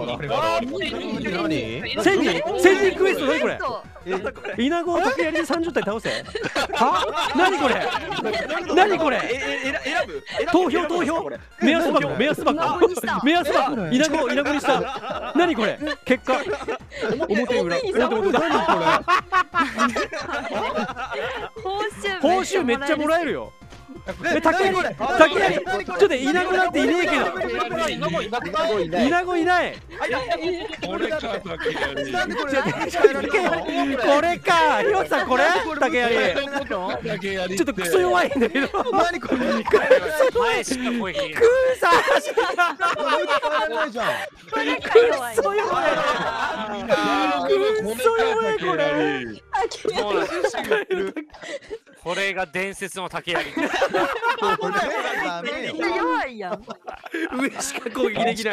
何？千人？千人クエスト？何これ？イナゴを竹槍で30体倒せ？は？何これ？何これ？選ぶ？投票？投票？目安箱？目安箱？目安箱？イナゴイナゴにした。何これ？結果。表裏表裏何これ？報酬めっちゃもらえるよえ竹槍竹槍ちょっとイナゴなんていねえけど。イナゴい。ない。これか。ひろさんこれ竹槍。ちょっとクソ弱いんだけど。何これ前しか声聞いクーさないじゃんクッソ。弱いこれこれが伝説の竹槍。いやん。上しか攻撃できない